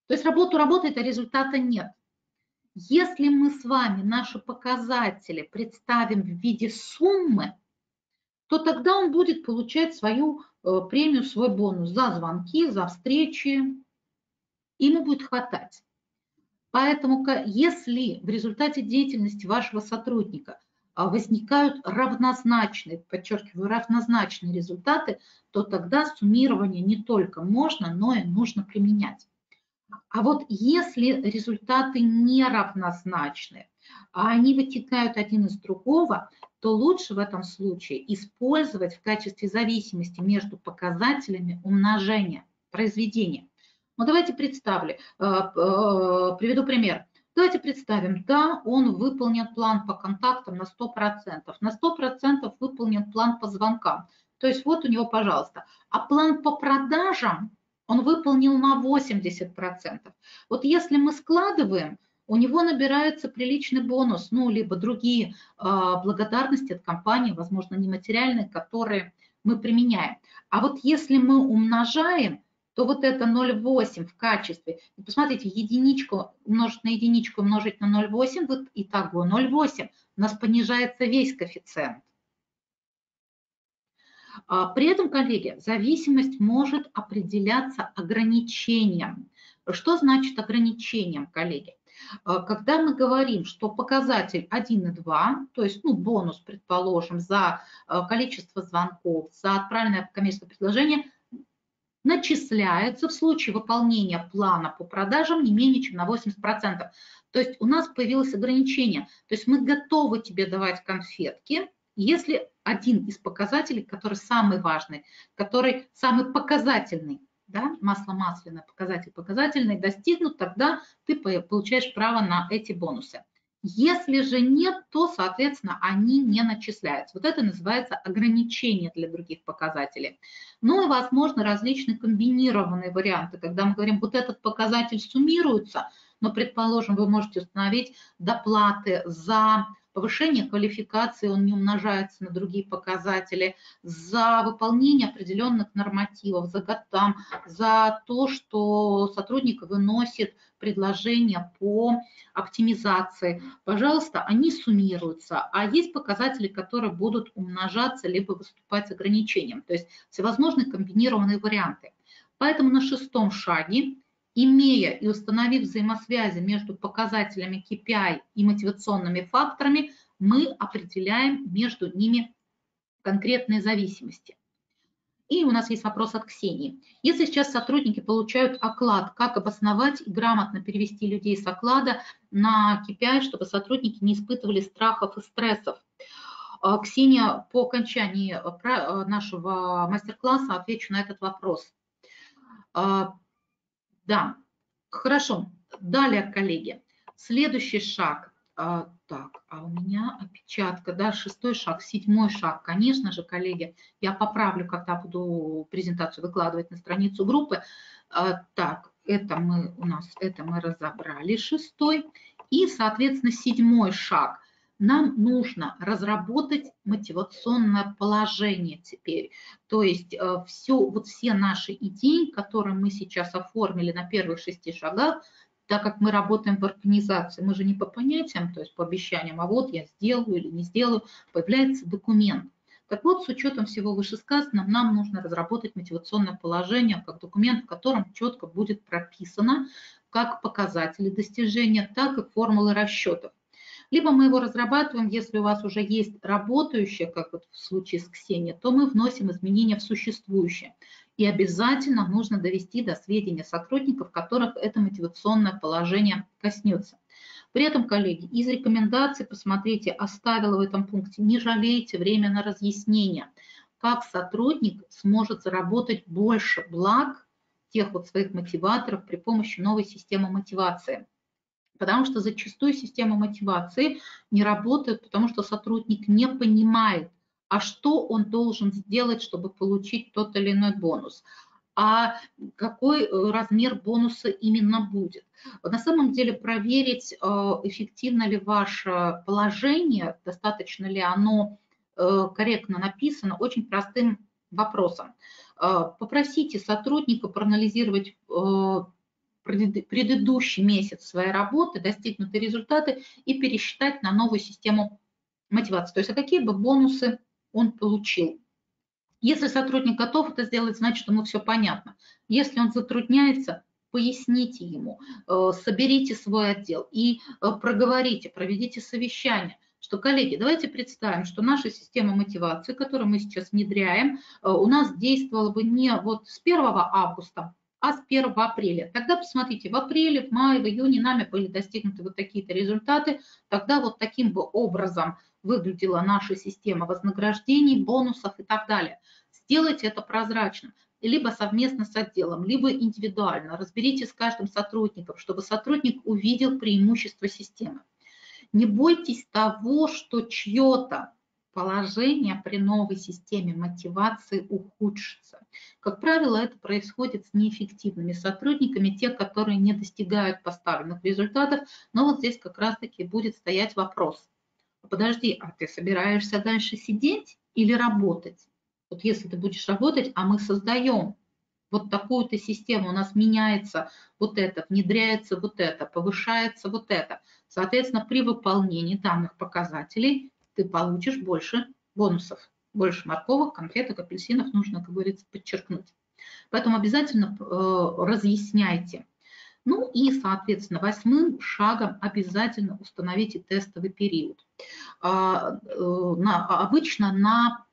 То есть работу работает, а результата нет. Если мы с вами наши показатели представим в виде суммы, то тогда он будет получать свою э, премию, свой бонус за звонки, за встречи. Ему будет хватать. Поэтому если в результате деятельности вашего сотрудника возникают равнозначные, подчеркиваю, равнозначные результаты, то тогда суммирование не только можно, но и нужно применять. А вот если результаты неравнозначны, а они вытекают один из другого, то лучше в этом случае использовать в качестве зависимости между показателями умножения, произведения. Ну, давайте представлю, э, э, приведу пример. Давайте представим, да, он выполнен план по контактам на 100%, на 100% выполнен план по звонкам. То есть вот у него, пожалуйста. А план по продажам он выполнил на 80%. Вот если мы складываем, у него набирается приличный бонус, ну, либо другие э, благодарности от компании, возможно, нематериальные, которые мы применяем. А вот если мы умножаем, то вот это 0,8 в качестве, посмотрите, единичку умножить на единичку умножить на 0,8, вот итого 0,8, у нас понижается весь коэффициент. А, при этом, коллеги, зависимость может определяться ограничением. Что значит ограничением, коллеги? А, когда мы говорим, что показатель 1 и 2, то есть ну, бонус, предположим, за а, количество звонков, за отправленное коммерческое предложение, начисляется в случае выполнения плана по продажам не менее чем на 80%. То есть у нас появилось ограничение. То есть мы готовы тебе давать конфетки, если один из показателей, который самый важный, который самый показательный, да, масло масляное, показатель показательный, достигнут, тогда ты получаешь право на эти бонусы. Если же нет, то, соответственно, они не начисляются. Вот это называется ограничение для других показателей. Ну и, возможно, различные комбинированные варианты, когда мы говорим, вот этот показатель суммируется, но, предположим, вы можете установить доплаты за повышение квалификации, он не умножается на другие показатели, за выполнение определенных нормативов, за там, за то, что сотрудник выносит предложения по оптимизации. Пожалуйста, они суммируются, а есть показатели, которые будут умножаться либо выступать с ограничением, то есть всевозможные комбинированные варианты. Поэтому на шестом шаге имея и установив взаимосвязи между показателями KPI и мотивационными факторами, мы определяем между ними конкретные зависимости. И у нас есть вопрос от Ксении. Если сейчас сотрудники получают оклад, как обосновать и грамотно перевести людей с оклада на KPI, чтобы сотрудники не испытывали страхов и стрессов? А, Ксения, по окончании э, нашего мастер-класса отвечу на этот вопрос. Да, хорошо. Далее, коллеги, следующий шаг. А, так, а у меня опечатка, да, шестой шаг, седьмой шаг. Конечно же, коллеги, я поправлю, когда буду презентацию выкладывать на страницу группы. А, так, это мы у нас, это мы разобрали, шестой. И, соответственно, седьмой шаг – нам нужно разработать мотивационное положение теперь. То есть э, все, вот все наши идеи, которые мы сейчас оформили на первых шести шагах, так как мы работаем в организации, мы же не по понятиям, то есть по обещаниям, а вот я сделаю или не сделаю, появляется документ. Так вот, с учетом всего вышесказанного, нам нужно разработать мотивационное положение как документ, в котором четко будет прописано как показатели достижения, так и формулы расчетов. Либо мы его разрабатываем, если у вас уже есть работающее, как вот в случае с Ксенией, то мы вносим изменения в существующее. И обязательно нужно довести до сведения сотрудников, которых это мотивационное положение коснется. При этом, коллеги, из рекомендаций, посмотрите, оставила в этом пункте, не жалейте время на разъяснение, как сотрудник сможет заработать больше благ тех вот своих мотиваторов при помощи новой системы мотивации. Потому что зачастую система мотивации не работает, потому что сотрудник не понимает, а что он должен сделать, чтобы получить тот или иной бонус а какой э, размер бонуса именно будет. На самом деле проверить, э, эффективно ли ваше положение, достаточно ли оно э, корректно написано, очень простым вопросом. Попросите сотрудника проанализировать предыдущий месяц своей работы, достигнутые результаты и пересчитать на новую систему мотивации. То есть, а какие бы бонусы он получил. Если сотрудник готов это сделать, значит, ему все понятно. Если он затрудняется, поясните ему, э, соберите свой отдел и э, проговорите, проведите совещание, что, коллеги, давайте представим, что наша система мотивации, которую мы сейчас внедряем, э, у нас действовала бы не вот с 1 августа, а с 1 апреля. Тогда посмотрите, в апреле, в мае, в июне нами были достигнуты вот такие-то результаты. Тогда вот таким бы образом выглядела наша система вознаграждений, бонусов и так далее. Сделайте это прозрачно либо совместно с отделом, либо индивидуально. Разберите с каждым сотрудником, чтобы сотрудник увидел преимущество системы. Не бойтесь того, что чье-то положение при новой системе мотивации ухудшится. Как правило, это происходит с неэффективными сотрудниками, те, которые не достигают поставленных результатов, но вот здесь как раз-таки будет стоять вопрос. Подожди, а ты собираешься дальше сидеть или работать? Вот если ты будешь работать, а мы создаем вот такую-то систему, у нас меняется вот это, внедряется вот это, повышается вот это. Соответственно, при выполнении данных показателей ты получишь больше бонусов. Больше морковок, конфеток, апельсинов нужно, как говорится, подчеркнуть. Поэтому обязательно э, разъясняйте. Ну и, соответственно, восьмым шагом обязательно установите тестовый период. А, э, на, обычно на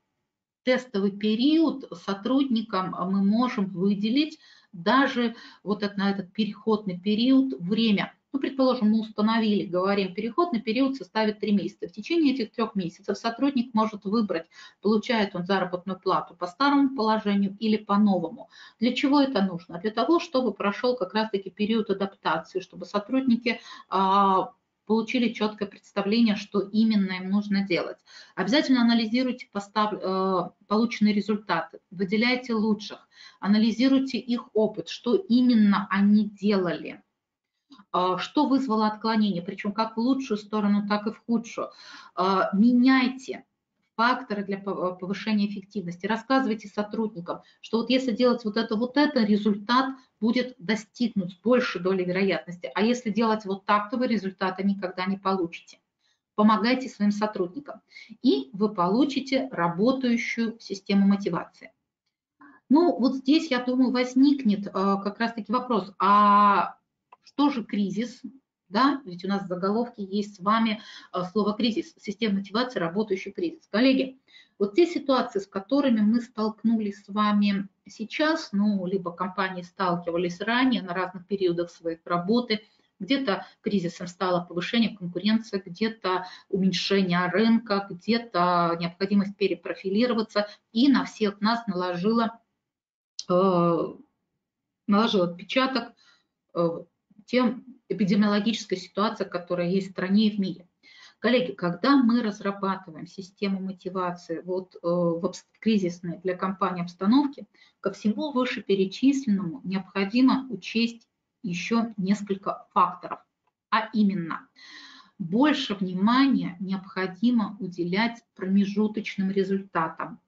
тестовый период сотрудникам мы можем выделить даже вот это, на этот переходный период время. Ну, предположим, мы установили, говорим, переходный период составит 3 месяца. В течение этих трех месяцев сотрудник может выбрать, получает он заработную плату по старому положению или по новому. Для чего это нужно? Для того, чтобы прошел как раз-таки период адаптации, чтобы сотрудники а, получили четкое представление, что именно им нужно делать. Обязательно анализируйте постав... Э, полученные результаты, выделяйте лучших, анализируйте их опыт, что именно они делали, что вызвало отклонение, причем как в лучшую сторону, так и в худшую. Э, меняйте факторы для повышения эффективности. Рассказывайте сотрудникам, что вот если делать вот это, вот это, результат будет достигнут с большей долей вероятности. А если делать вот так, то вы результата никогда не получите. Помогайте своим сотрудникам. И вы получите работающую систему мотивации. Ну, вот здесь, я думаю, возникнет э, как раз-таки вопрос, а что же кризис? Да, ведь у нас в заголовке есть с вами э, слово кризис, система мотивации, работающий кризис. Коллеги, вот те ситуации, с которыми мы столкнулись с вами сейчас, ну, либо компании сталкивались ранее на разных периодах своей работы, где-то кризисом стало повышение конкуренции, где-то уменьшение рынка, где-то необходимость перепрофилироваться, и на всех нас наложила, э, наложил отпечаток э, тем эпидемиологической ситуации, которая есть в стране и в мире. Коллеги, когда мы разрабатываем систему мотивации вот, э, в кризисной для компании обстановки, ко всему вышеперечисленному необходимо учесть еще несколько факторов. А именно, больше внимания необходимо уделять промежуточным результатам.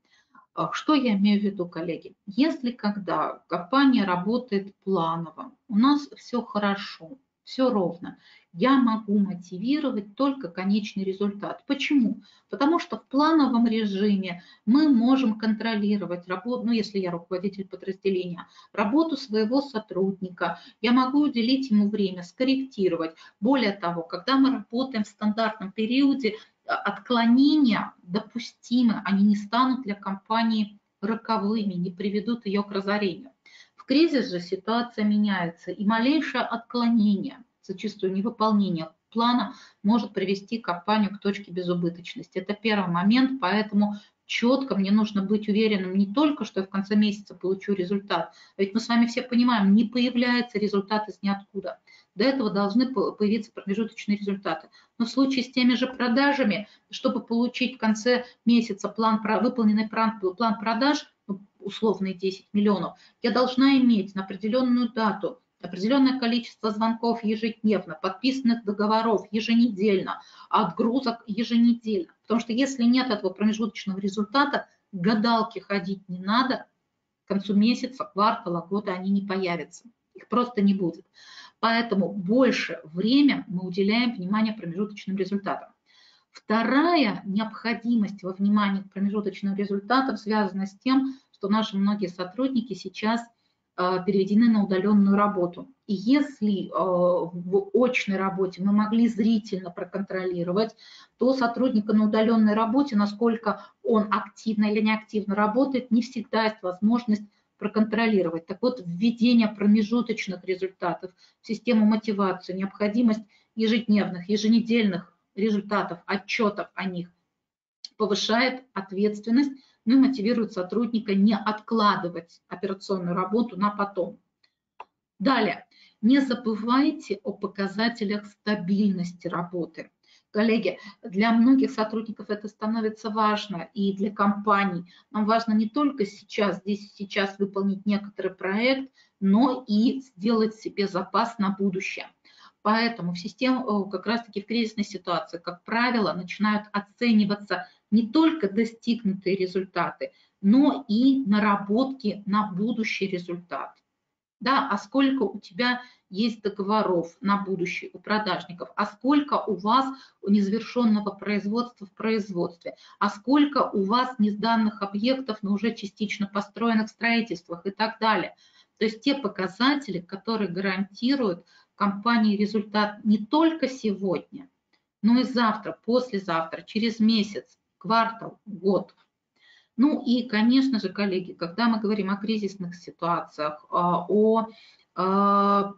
А что я имею в виду, коллеги? Если когда компания работает планово, у нас все хорошо, все ровно, я могу мотивировать только конечный результат. Почему? Потому что в плановом режиме мы можем контролировать работу, ну если я руководитель подразделения, работу своего сотрудника, я могу уделить ему время, скорректировать. Более того, когда мы работаем в стандартном периоде, отклонения допустимы, они не станут для компании роковыми, не приведут ее к разорению. В кризис же ситуация меняется, и малейшее отклонение – зачастую невыполнение плана может привести компанию к точке безубыточности. Это первый момент, поэтому четко мне нужно быть уверенным не только, что я в конце месяца получу результат, ведь мы с вами все понимаем, не появляется результат из ниоткуда. До этого должны появиться промежуточные результаты. Но в случае с теми же продажами, чтобы получить в конце месяца план, выполненный план, план продаж, ну, условные 10 миллионов, я должна иметь на определенную дату определенное количество звонков ежедневно, подписанных договоров еженедельно, отгрузок еженедельно. Потому что если нет этого промежуточного результата, гадалки ходить не надо, к концу месяца, квартала, года они не появятся. Их просто не будет. Поэтому больше время мы уделяем внимание промежуточным результатам. Вторая необходимость во внимании к промежуточным результатам связана с тем, что наши многие сотрудники сейчас – Э, переведены на удаленную работу. И если э, в очной работе мы могли зрительно проконтролировать, то сотрудника на удаленной работе, насколько он активно или неактивно работает, не всегда есть возможность проконтролировать. Так вот, введение промежуточных результатов в систему мотивации, необходимость ежедневных, еженедельных результатов, отчетов о них повышает ответственность ну и мотивирует сотрудника не откладывать операционную работу на потом. Далее, не забывайте о показателях стабильности работы. Коллеги, для многих сотрудников это становится важно, и для компаний. Нам важно не только сейчас, здесь сейчас выполнить некоторый проект, но и сделать себе запас на будущее. Поэтому в систему, как раз-таки в кризисной ситуации, как правило, начинают оцениваться не только достигнутые результаты, но и наработки на будущий результат. Да, а сколько у тебя есть договоров на будущее у продажников, а сколько у вас незавершенного производства в производстве, а сколько у вас несданных объектов, но уже частично построенных строительствах и так далее. То есть те показатели, которые гарантируют компании результат не только сегодня, но и завтра, послезавтра, через месяц, квартал, год. Ну и, конечно же, коллеги, когда мы говорим о кризисных ситуациях, а, о а,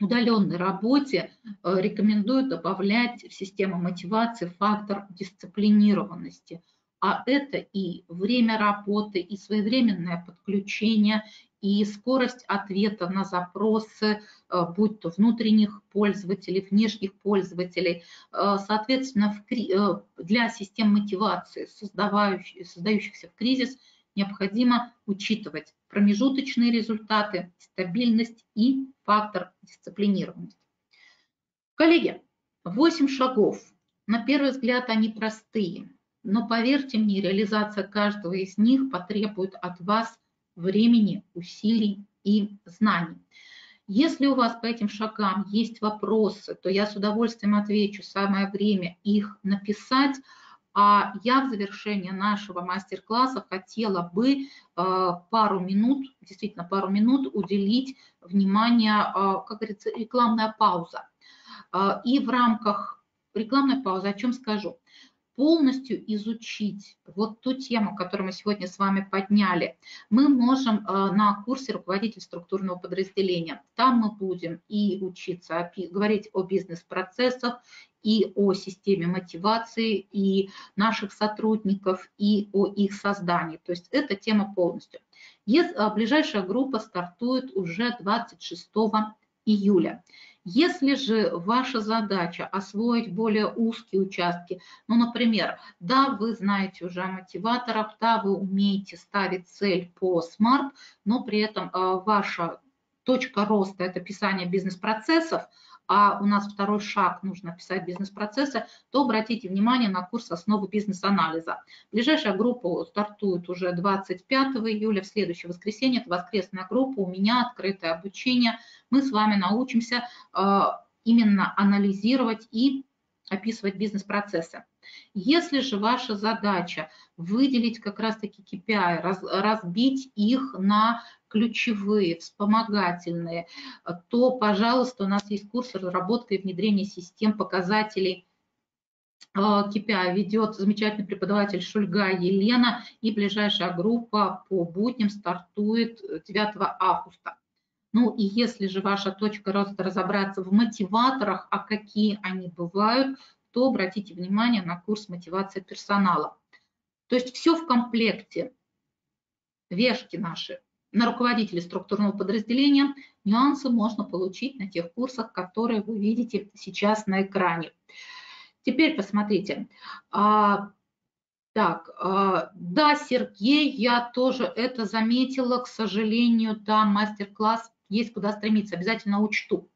удаленной работе, э, рекомендую добавлять в систему мотивации фактор дисциплинированности – а это и время работы, и своевременное подключение, и скорость ответа на запросы, э, будь то внутренних пользователей, внешних пользователей. Э, соответственно, для систем мотивации, создающихся в кризис, необходимо учитывать промежуточные результаты, стабильность и фактор дисциплинированности. Коллеги, 8 шагов. На первый взгляд они простые, но поверьте мне, реализация каждого из них потребует от вас времени, усилий и знаний. Если у вас по этим шагам есть вопросы, то я с удовольствием отвечу, самое время их написать. А я в завершение нашего мастер-класса хотела бы э, пару минут, действительно пару минут уделить внимание, э, как говорится, рекламная пауза. Э, и в рамках рекламной паузы о чем скажу? полностью изучить вот ту тему, которую мы сегодня с вами подняли, мы можем на курсе руководитель структурного подразделения. Там мы будем и учиться говорить о бизнес-процессах, и о системе мотивации, и наших сотрудников, и о их создании. То есть эта тема полностью. Э, ближайшая группа стартует уже 26 июля. Если же ваша задача освоить более узкие участки, ну, например, да, вы знаете уже о мотиваторах, да, вы умеете ставить цель по SMART, но при этом э, ваша точка роста – это писание бизнес-процессов, а у нас второй шаг, нужно писать бизнес-процессы, то обратите внимание на курс «Основы бизнес-анализа». Ближайшая группа стартует уже 25 июля, в следующее воскресенье, это воскресная группа, у меня открытое обучение. Мы с вами научимся э, именно анализировать и описывать бизнес-процессы. Если же ваша задача выделить как раз-таки KPI, раз, разбить их на ключевые, вспомогательные, то, пожалуйста, у нас есть курс разработка и внедрения систем показателей KPI а, ведет замечательный преподаватель Шульга Елена, и ближайшая группа по будням стартует 9 августа. Ну и если же ваша точка роста разобраться в мотиваторах, а какие они бывают, то обратите внимание на курс мотивации персонала. То есть все в комплекте, вешки наши, на руководителе структурного подразделения. Нюансы можно получить на тех курсах, которые вы видите сейчас на экране. Теперь посмотрите. А, так, а, да, Сергей, я тоже это заметила, к сожалению, да, мастер-класс есть куда стремиться, обязательно учту.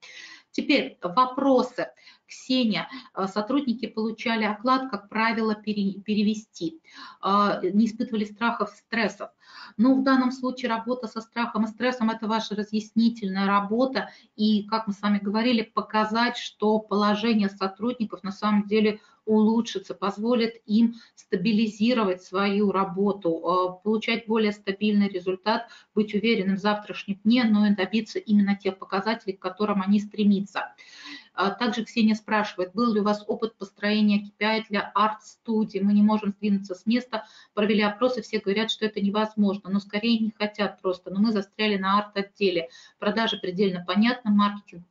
Теперь вопросы. Ксения, э, сотрудники получали оклад, как правило, перевести, э, не испытывали страхов, стрессов. Но в данном случае работа со страхом и стрессом – это ваша разъяснительная работа. И, как мы с вами говорили, показать, что положение сотрудников на самом деле улучшится, позволит им стабилизировать свою работу, э, получать более стабильный результат, быть уверенным в завтрашнем дне, но и добиться именно тех показателей, к которым они стремятся. А также Ксения спрашивает, был ли у вас опыт построения KPI для арт-студии? Мы не можем сдвинуться с места, провели опросы, все говорят, что это невозможно, но скорее не хотят просто. Но мы застряли на арт-отделе. Продажи предельно понятно, маркетинг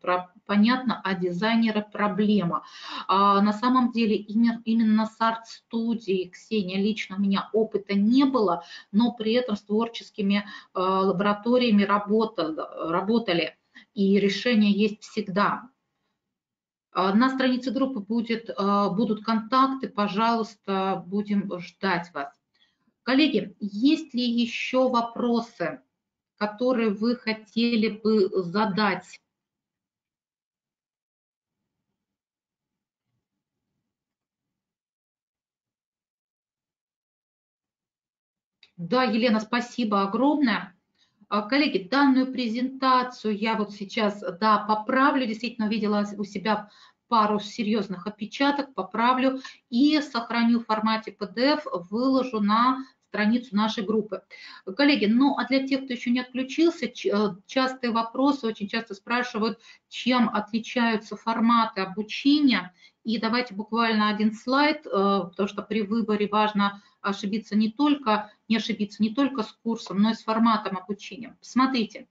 понятно, а дизайнеры проблема. А на самом деле именно с арт-студией, Ксения, лично у меня опыта не было, но при этом с творческими э, лабораториями работали, работали и решения есть всегда. На странице группы будет, а, будут контакты, пожалуйста, будем ждать вас. Коллеги, есть ли еще вопросы, которые вы хотели бы задать? Да, Елена, спасибо огромное. А, коллеги, данную презентацию я вот сейчас, да, поправлю, действительно увидела у себя пару серьезных опечаток, поправлю и сохраню в формате PDF, выложу на страницу нашей группы. Коллеги, ну а для тех, кто еще не отключился, э, частые вопросы, очень часто спрашивают, чем отличаются форматы обучения. И давайте буквально один слайд, э, потому что при выборе важно ошибиться не только, не ошибиться не только с курсом, но и с форматом обучения. Смотрите,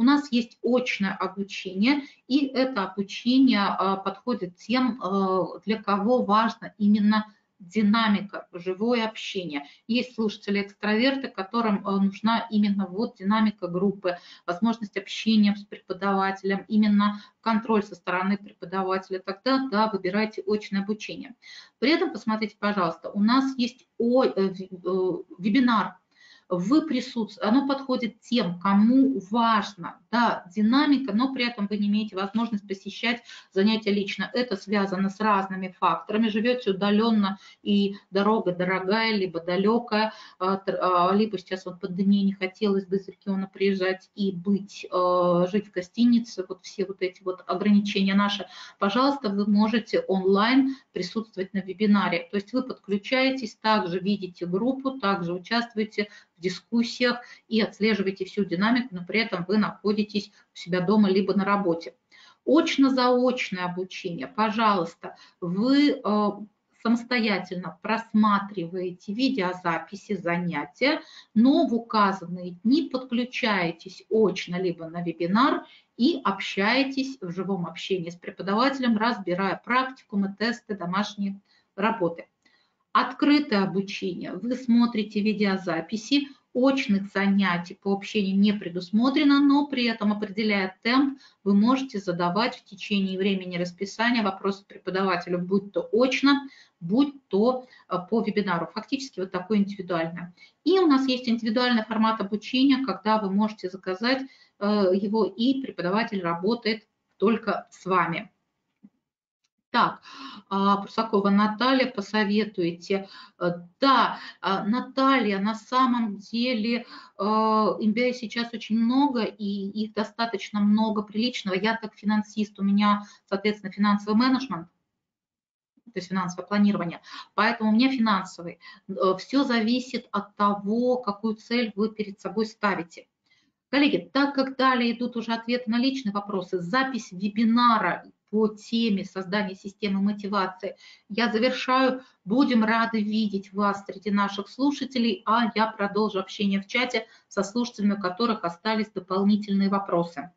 у нас есть очное обучение, и это обучение э, подходит тем, для кого важно именно динамика, живое общение. Есть слушатели-экстраверты, которым э, нужна именно вот динамика группы, возможность общения с преподавателем, именно контроль со стороны преподавателя. Тогда, да, выбирайте очное обучение. При этом, посмотрите, пожалуйста, у нас есть э, э, вебинар вы присутствуете, оно подходит тем, кому важно, да, динамика, но при этом вы не имеете возможность посещать занятия лично. Это связано с разными факторами. Живете удаленно и дорога дорогая, либо далекая, а, а, либо сейчас вот пандемия не хотелось бы из региона приезжать и быть, а, жить в гостинице, вот все вот эти вот ограничения наши. Пожалуйста, вы можете онлайн присутствовать на вебинаре. То есть вы подключаетесь, также видите группу, также участвуете дискуссиях и отслеживаете всю динамику, но при этом вы находитесь у себя дома либо на работе. Очно-заочное обучение, пожалуйста, вы э, самостоятельно просматриваете видеозаписи занятия, но в указанные дни подключаетесь очно либо на вебинар и общаетесь в живом общении с преподавателем, разбирая практикумы, тесты, домашние работы. Открытое обучение. Вы смотрите видеозаписи, очных занятий по общению не предусмотрено, но при этом, определяя темп, вы можете задавать в течение времени расписания вопросы преподавателю, будь то очно, будь то э, по вебинару. Фактически вот такое индивидуальное. И у нас есть индивидуальный формат обучения, когда вы можете заказать э, его, и преподаватель работает только с вами. Так, а, Прусакова Наталья, посоветуете. Э, да, а, Наталья, на самом деле MBA э, сейчас очень много, и их достаточно много приличного. Я как финансист, у меня, соответственно, финансовый менеджмент, то есть финансовое планирование. Поэтому у меня финансовый. Э, Все зависит от того, какую цель вы перед собой ставите. Коллеги, так как далее идут уже ответы на личные вопросы, запись вебинара по теме создания системы мотивации я завершаю. Будем рады видеть вас среди наших слушателей, а я продолжу общение в чате со слушателями, у которых остались дополнительные вопросы.